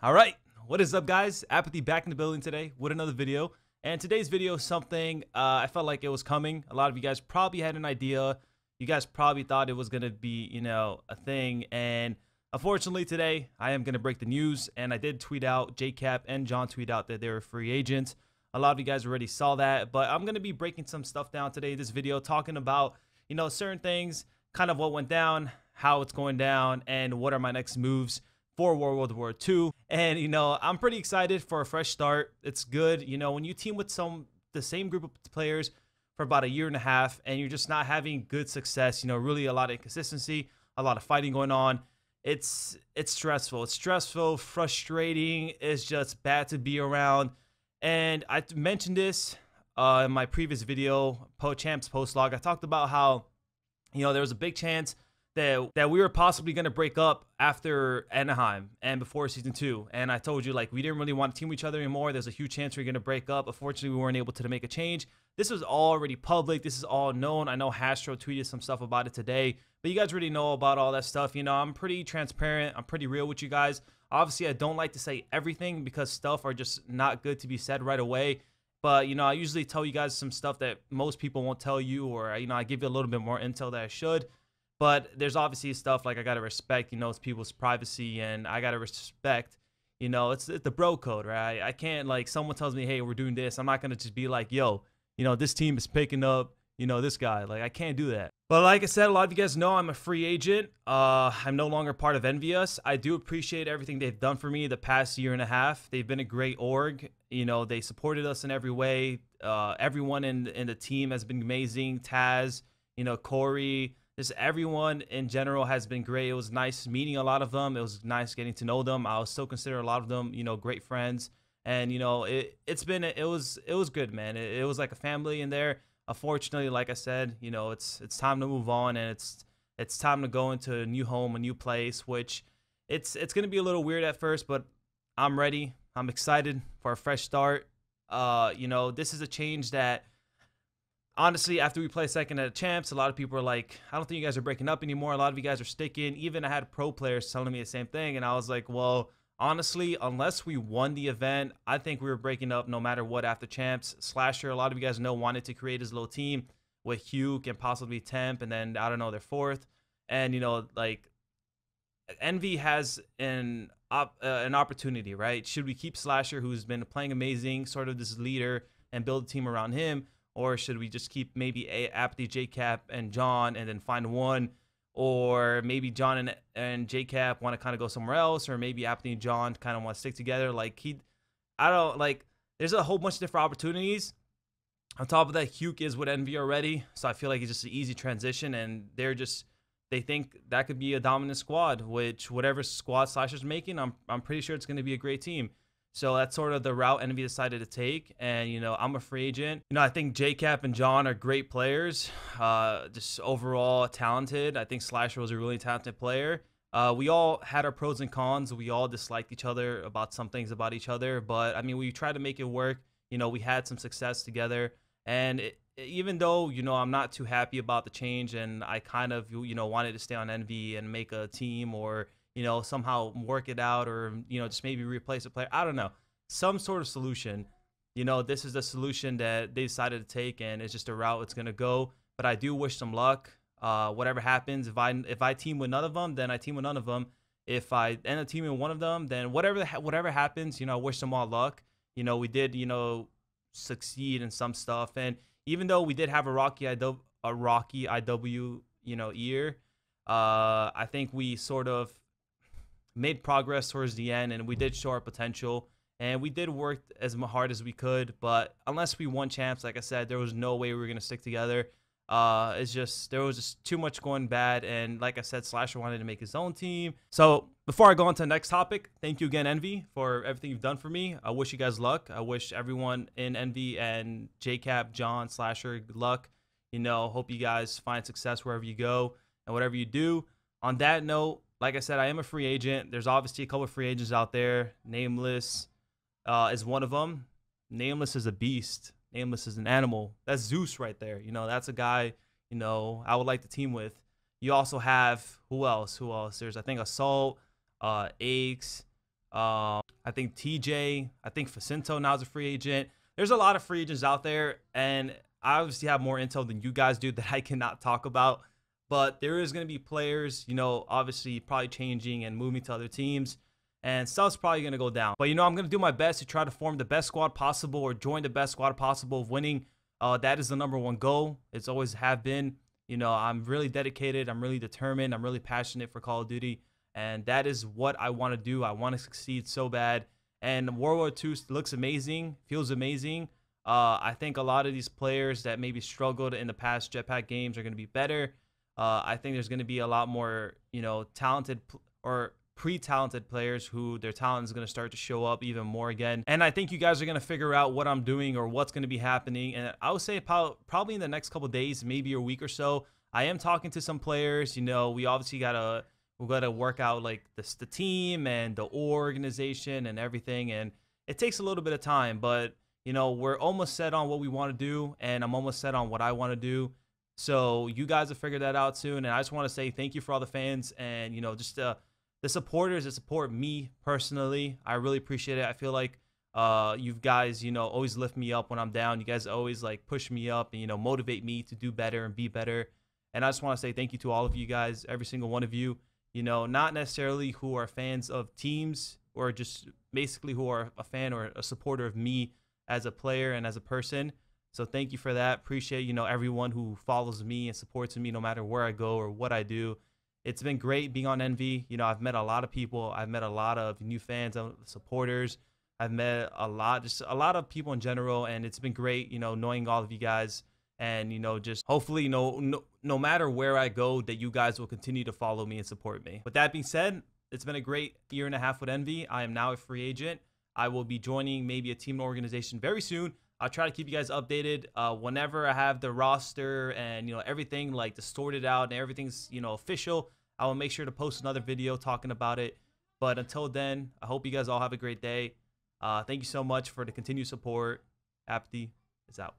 All right, what is up, guys? Apathy back in the building today with another video. And today's video is something uh, I felt like it was coming. A lot of you guys probably had an idea. You guys probably thought it was gonna be, you know, a thing. And unfortunately, today I am gonna break the news. And I did tweet out, JKap and John tweet out that they were free agents. A lot of you guys already saw that, but I'm gonna be breaking some stuff down today. This video talking about, you know, certain things, kind of what went down, how it's going down, and what are my next moves for World War II. And, you know, I'm pretty excited for a fresh start. It's good. You know, when you team with some, the same group of players for about a year and a half and you're just not having good success, you know, really a lot of inconsistency, a lot of fighting going on. It's, it's stressful. It's stressful, frustrating. It's just bad to be around. And I mentioned this uh, in my previous video, Po Champs Post Log. I talked about how, you know, there was a big chance that that we were possibly going to break up after Anaheim and before season two. And I told you like we didn't really want to team each other anymore. There's a huge chance we are going to break up. Unfortunately, we weren't able to make a change. This was already public. This is all known. I know Hastr0 tweeted some stuff about it today, but you guys already know about all that stuff. You know, I'm pretty transparent. I'm pretty real with you guys. Obviously, I don't like to say everything because stuff are just not good to be said right away. But you know, I usually tell you guys some stuff that most people won't tell you, or you know, I give you a little bit more intel that I should. But there's obviously stuff like I gotta respect, you know, it's people's privacy, and I gotta respect, you know, it's, it's the bro code, right? I can't like someone tells me, hey, we're doing this. I'm not gonna just be like, yo, you know, this team is picking up, you know, this guy. Like I can't do that. But like I said, a lot of you guys know I'm a free agent. Uh, I'm no longer part of EnVyUs. I do appreciate everything they've done for me the past year and a half. They've been a great org. You know, they supported us in every way. Uh, everyone in in the team has been amazing. Taz, you know, Corey just everyone in general has been great. It was nice meeting a lot of them. It was nice getting to know them. I will still consider a lot of them, you know, great friends. And you know, it it's been it was it was good, man. It, it was like a family in there. Unfortunately, like I said, you know, it's it's time to move on and it's it's time to go into a new home, a new place, which it's it's gonna be a little weird at first, but I'm ready. I'm excited for a fresh start. Uh, you know, this is a change that honestly, after we play second at champs, a lot of people are like, I don't think you guys are breaking up anymore. A lot of you guys are sticking. Even I had pro players telling me the same thing. And I was like, well, honestly, unless we won the event, I think we were breaking up no matter what after champs. Slasher, a lot of you guys know, wanted to create his little team with Hugh and possibly Temp. And then, I don't know, they're fourth. And, you know, like, Envy has an op- uh, an opportunity, right? Should we keep Slasher, who's been playing amazing, sort of this leader, and build a team around him? Or should we just keep maybe a Apathy, JKap, and John and then find one? Or maybe John and, and JKap want to kind of go somewhere else, or maybe Apathy and John kind of want to stick together. Like he, I don't like. There's a whole bunch of different opportunities. On top of that, Hugh is with Envy already, so I feel like it's just an easy transition, and they're just they think that could be a dominant squad. Which whatever squad Slasher's making, I'm I'm pretty sure it's going to be a great team. So that's sort of the route Envy decided to take. And, you know, I'm a free agent. You know, I think JKap and John are great players, uh, just overall talented. I think Slasher was a really talented player. Uh, we all had our pros and cons. We all disliked each other about some things about each other. But, I mean, we tried to make it work. You know, we had some success together. And it, even though, you know, I'm not too happy about the change and I kind of, you know, wanted to stay on Envy and make a team or you know, somehow work it out or, you know, just maybe replace a player. I don't know. Some sort of solution. You know, this is the solution that they decided to take and it's just a route it's going to go. But I do wish them luck. Uh, whatever happens, if I if I team with none of them, then I team with none of them. If I end up teaming with one of them, then whatever whatever happens, you know, I wish them all luck. You know, we did, you know, succeed in some stuff, and even though we did have a rocky IW, a rocky IW, you know, year, uh, I think we sort of made progress towards the end, and we did show our potential. And we did work as hard as we could, but unless we won champs, like I said, there was no way we were gonna stick together. Uh, it's just there was just too much going bad, and like I said, Slasher wanted to make his own team. So before I go on to the next topic, thank you again, Envy, for everything you've done for me. I wish you guys luck. I wish everyone in Envy and JKap, John, Slasher, good luck. You know, hope you guys find success wherever you go and whatever you do. On that note, like I said, I am a free agent. There's obviously a couple of free agents out there. Nameless uh, is one of them. Nameless is a beast. Nameless is an animal. That's Zeus right there. You know, that's a guy, you know, I would like to team with. You also have, who else? Who else? There's, I think, Assault, uh, Aches, uh, I think TJ, I think Facinto now is a free agent. There's a lot of free agents out there, and I obviously have more intel than you guys do that I cannot talk about. But there is going to be players, you know, obviously probably changing and moving to other teams, and stuff's probably going to go down. But, you know, I'm going to do my best to try to form the best squad possible or join the best squad possible of winning. Uh, that is the number one goal. It's always have been. You know, I'm really dedicated. I'm really determined. I'm really passionate for Call of Duty. And that is what I want to do. I want to succeed so bad. And World War II looks amazing, feels amazing. Uh, I think a lot of these players that maybe struggled in the past jetpack games are going to be better. Uh, I think there's going to be a lot more, you know, talented or pre-talented players who their talent is going to start to show up even more again. And I think you guys are going to figure out what I'm doing or what's going to be happening. And I would say probably in the next couple days, maybe a week or so, I am talking to some players. You know, we obviously got to we got to work out like the, the team and the organization and everything and it takes a little bit of time but you know we're almost set on what we want to do and i'm almost set on what i want to do so you guys will figure that out soon and i just want to say thank you for all the fans and you know just uh, the supporters that support me personally i really appreciate it i feel like uh, you guys, you know, always lift me up when I'm down. You guys always like push me up and you know motivate me to do better and be better. And I just want to say thank you to all of you guys, every single one of you you know, not necessarily who are fans of teams or just basically who are a fan or a supporter of me as a player and as a person. So thank you for that. Appreciate, you know, everyone who follows me and supports me no matter where I go or what I do. It's been great being on Envy. You know, I've met a lot of people. I've met a lot of new fans, and supporters. I've met a lot, just a lot of people in general, and it's been great, you know, knowing all of you guys and you know just hopefully you know no, no matter where i go that you guys will continue to follow me and support me with that being said it's been a great year and a half with envy i am now a free agent i will be joining maybe a team organization very soon i'll try to keep you guys updated uh, whenever i have the roster and you know everything like distorted out and everything's you know official i will make sure to post another video talking about it. But until then i hope you guys all have a great day. Uh, thank you so much for the continued support. Apathy is out